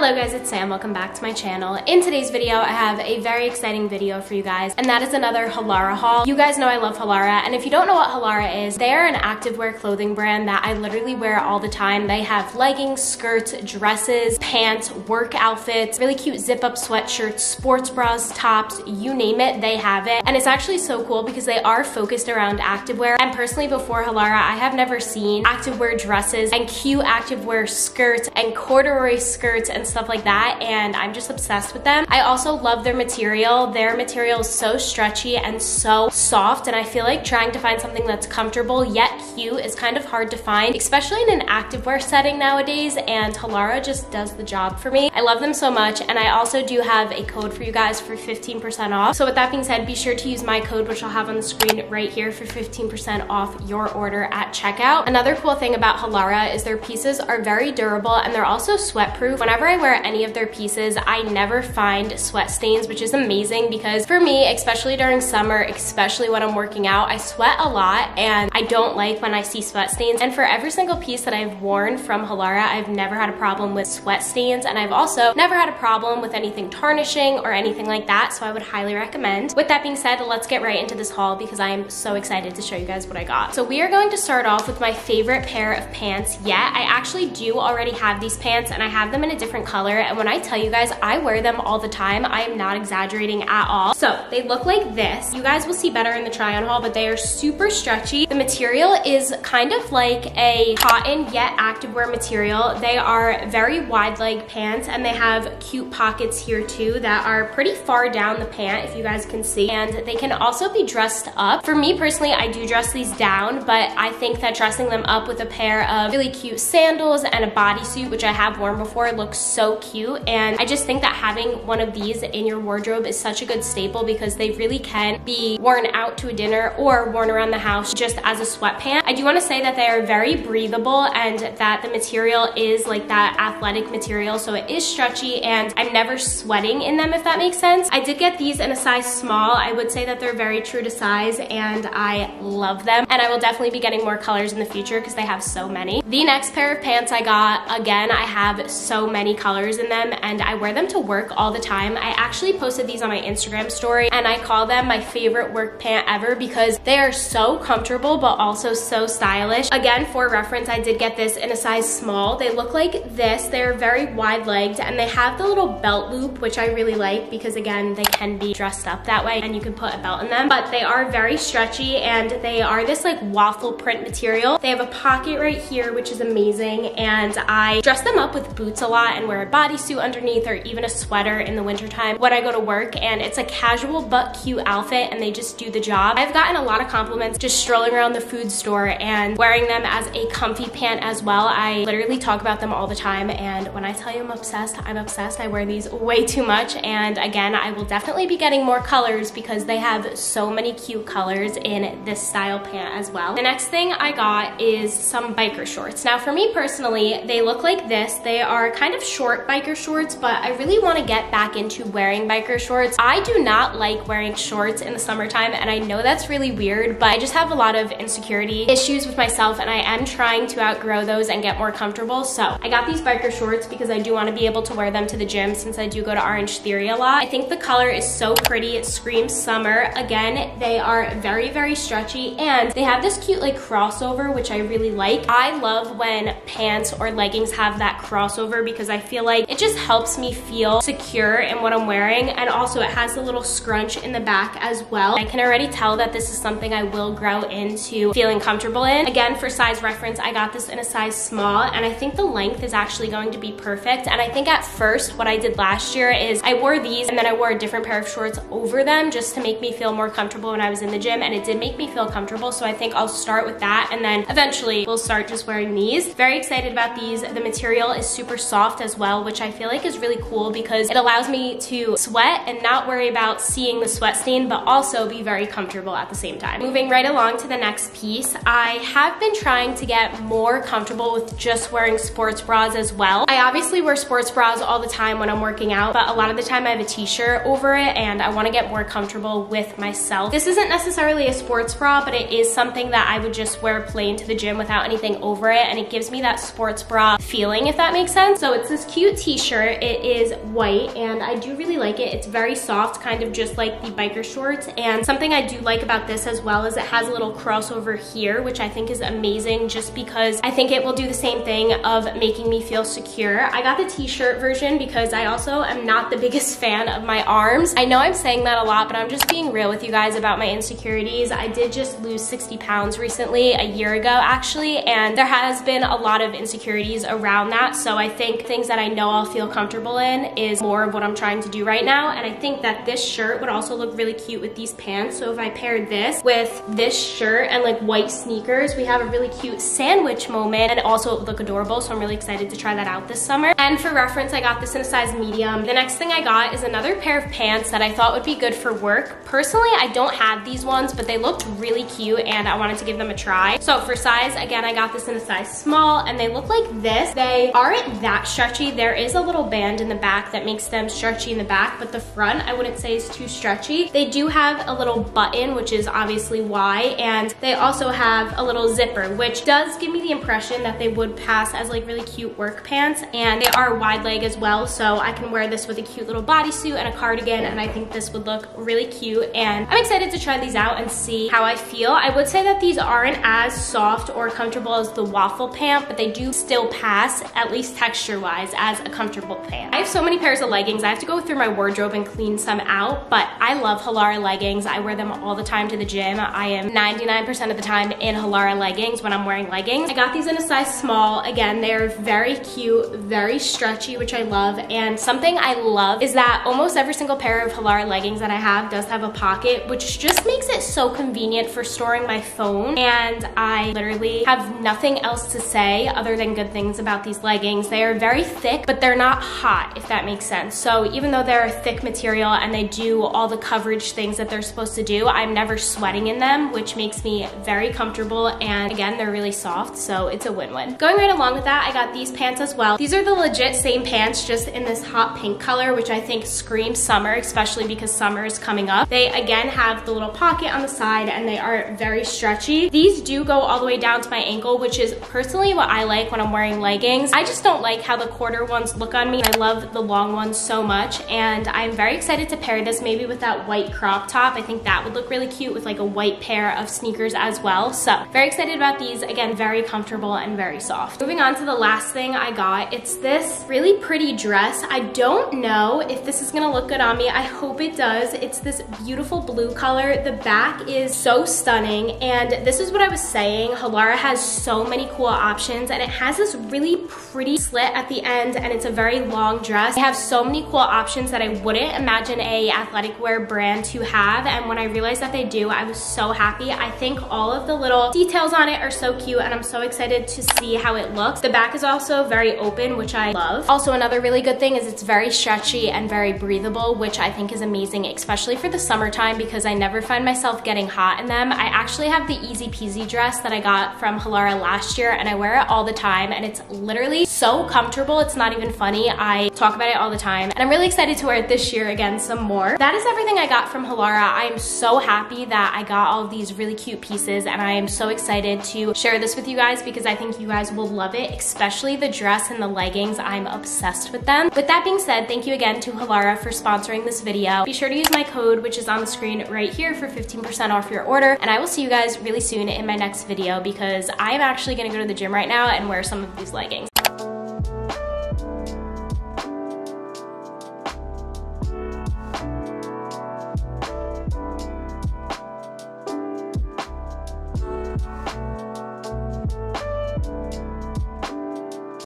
Hello guys, it's Sam. Welcome back to my channel. In today's video, I have a very exciting video for you guys, and that is another Halara haul. You guys know I love Halara, and if you don't know what Halara is, they are an activewear clothing brand that I literally wear all the time. They have leggings, skirts, dresses, pants, work outfits, really cute zip-up sweatshirts, sports bras, tops, you name it, they have it. And it's actually so cool because they are focused around activewear. And personally, before Halara, I have never seen activewear dresses and cute activewear skirts and corduroy skirts and stuff like that and I'm just obsessed with them. I also love their material. Their material is so stretchy and so soft and I feel like trying to find something that's comfortable yet cute is kind of hard to find, especially in an activewear setting nowadays and Halara just does the job for me. I love them so much and I also do have a code for you guys for 15% off. So with that being said, be sure to use my code which I'll have on the screen right here for 15% off your order at checkout. Another cool thing about Halara is their pieces are very durable and they're also sweat proof. Whenever I wear any of their pieces, I never find sweat stains, which is amazing because for me, especially during summer, especially when I'm working out, I sweat a lot and I don't like when I see sweat stains. And for every single piece that I've worn from Halara, I've never had a problem with sweat stains. And I've also never had a problem with anything tarnishing or anything like that. So I would highly recommend. With that being said, let's get right into this haul because I am so excited to show you guys what I got. So we are going to start off with my favorite pair of pants yet. I actually do already have these pants and I have them in a different color color. And when I tell you guys, I wear them all the time. I am not exaggerating at all. So they look like this. You guys will see better in the try on haul, but they are super stretchy. The material is kind of like a cotton yet activewear material. They are very wide leg pants and they have cute pockets here too that are pretty far down the pant if you guys can see. And they can also be dressed up. For me personally, I do dress these down, but I think that dressing them up with a pair of really cute sandals and a bodysuit, which I have worn before, looks so cute. And I just think that having one of these in your wardrobe is such a good staple because they really can be worn out to a dinner or worn around the house just as a sweatpant. I do wanna say that they are very breathable and that the material is like that athletic material. So it is stretchy and I'm never sweating in them, if that makes sense. I did get these in a size small. I would say that they're very true to size and I love them. And I will definitely be getting more colors in the future because they have so many. The next pair of pants I got, again, I have so many colors colors in them and I wear them to work all the time. I actually posted these on my Instagram story and I call them my favorite work pant ever because they are so comfortable but also so stylish. Again, for reference, I did get this in a size small. They look like this. They're very wide legged and they have the little belt loop, which I really like because again, they can be dressed up that way and you can put a belt in them, but they are very stretchy and they are this like waffle print material. They have a pocket right here, which is amazing. And I dress them up with boots a lot and wear a bodysuit underneath or even a sweater in the wintertime when I go to work and it's a casual but cute outfit and they just do the job. I've gotten a lot of compliments just strolling around the food store and wearing them as a comfy pant as well. I literally talk about them all the time and when I tell you I'm obsessed, I'm obsessed. I wear these way too much and again, I will definitely be getting more colors because they have so many cute colors in this style pant as well. The next thing I got is some biker shorts. Now for me personally, they look like this. They are kind of short biker shorts, but I really wanna get back into wearing biker shorts. I do not like wearing shorts in the summertime, and I know that's really weird, but I just have a lot of insecurity issues with myself, and I am trying to outgrow those and get more comfortable. So I got these biker shorts because I do wanna be able to wear them to the gym since I do go to Orange Theory a lot. I think the color is so pretty. It screams summer. Again, they are very, very stretchy, and they have this cute like crossover, which I really like. I love when pants or leggings have that crossover because I feel like like it just helps me feel secure in what I'm wearing and also it has a little scrunch in the back as well. I can already tell that this is something I will grow into feeling comfortable in. Again, for size reference, I got this in a size small and I think the length is actually going to be perfect. And I think at first what I did last year is I wore these and then I wore a different pair of shorts over them just to make me feel more comfortable when I was in the gym and it did make me feel comfortable. So I think I'll start with that and then eventually we'll start just wearing these. Very excited about these. The material is super soft as well, which I feel like is really cool because it allows me to sweat and not worry about seeing the sweat stain, but also be very comfortable at the same time. Moving right along to the next piece, I have been trying to get more comfortable with just wearing sports bras as well. I obviously wear sports bras all the time when I'm working out, but a lot of the time I have a t-shirt over it and I wanna get more comfortable with myself. This isn't necessarily a sports bra, but it is something that I would just wear plain to the gym without anything over it, and it gives me that sports bra feeling, if that makes sense. So it's this cute t-shirt. It is white, and I do really like it. It's very soft, kind of just like the biker shorts, and something I do like about this as well is it has a little crossover here, which I think is amazing just because I think it will do the same thing of making me feel secure. I got the t-shirt version because I also am not the biggest fan of my arms. I know I'm saying that a lot, but I'm just being real with you guys about my insecurities. I did just lose 60 pounds recently, a year ago actually, and there has been a lot of insecurities around that. So I think things that I know I'll feel comfortable in is more of what I'm trying to do right now. And I think that this shirt would also look really cute with these pants. So if I paired this with this shirt and like white sneakers, we have a really cute sandwich moment and also look adorable. So I'm really excited to try that out this summer. And for reference, I got this in a size medium. The next thing I got is another pair of pants that I thought would be good for work. Personally, I don't have these ones, but they looked really cute and I wanted to give them a try. So for size, again, I got this in a size small and they look like this. They aren't that stretchy. There is a little band in the back that makes them stretchy in the back, but the front I wouldn't say is too stretchy. They do have a little button, which is obviously why, and they also have a little zipper, which does give me the impression that they would pass as like really cute work pants, and they are wide leg as well, so I can wear this with a cute little bodysuit and a cardigan, and I think this would look really cute, and I'm excited to try these out and see how I feel. I would say that these aren't as soft or comfortable as the waffle pant, but they do still pass, at least texture-wise, as a comfortable pant. I have so many pairs of leggings. I have to go through my wardrobe and clean some out, but I love Halara leggings. I wear them all the time to the gym. I am 99% of the time in Halara leggings when I'm wearing leggings. I got these in a size small. Again, they're very cute, very stretchy, which I love. And something I love is that almost every single pair of Halara leggings that I have does have a pocket, which just makes it so convenient for storing my phone. And I literally have nothing else to say other than good things about these leggings. They are very thick, but they're not hot, if that makes sense. So even though they're a thick material and they do all the coverage things that they're supposed to do, I'm never sweating in them, which makes me very comfortable. And again, they're really soft, so it's a win-win. Going right along with that, I got these pants as well. These are the legit same pants, just in this hot pink color, which I think screams summer, especially because summer is coming up. They again have the little pocket on the side and they are very stretchy. These do go all the way down to my ankle, which is personally what I like when I'm wearing leggings. I just don't like how the quarter ones look on me. I love the long ones so much and I'm very excited to pair this maybe with that white crop top. I think that would look really cute with like a white pair of sneakers as well. So very excited about these. Again, very comfortable and very soft. Moving on to the last thing I got. It's this really pretty dress. I don't know if this is gonna look good on me. I hope it does. It's this beautiful blue color. The back is so stunning and this is what I was saying. Halara has so many cool options and it has this really pretty slit at the end and it's a very long dress. They have so many cool options that I wouldn't imagine a athletic wear brand to have and when I realized that they do, I was so happy. I think all of the little details on it are so cute and I'm so excited to see how it looks. The back is also very open, which I love. Also, another really good thing is it's very stretchy and very breathable, which I think is amazing, especially for the summertime because I never find myself getting hot in them. I actually have the Easy Peasy dress that I got from Halara last year and I wear it all the time and it's literally so comfortable. It's not even funny. I talk about it all the time and I'm really excited to wear it this year again some more. That is everything I got from Halara. I am so happy that I got all these really cute pieces and I am so excited to share this with you guys because I think you guys will love it, especially the dress and the leggings. I'm obsessed with them. With that being said, thank you again to Halara for sponsoring this video. Be sure to use my code, which is on the screen right here for 15% off your order. And I will see you guys really soon in my next video because I'm actually gonna go to the gym right now and wear some of these leggings.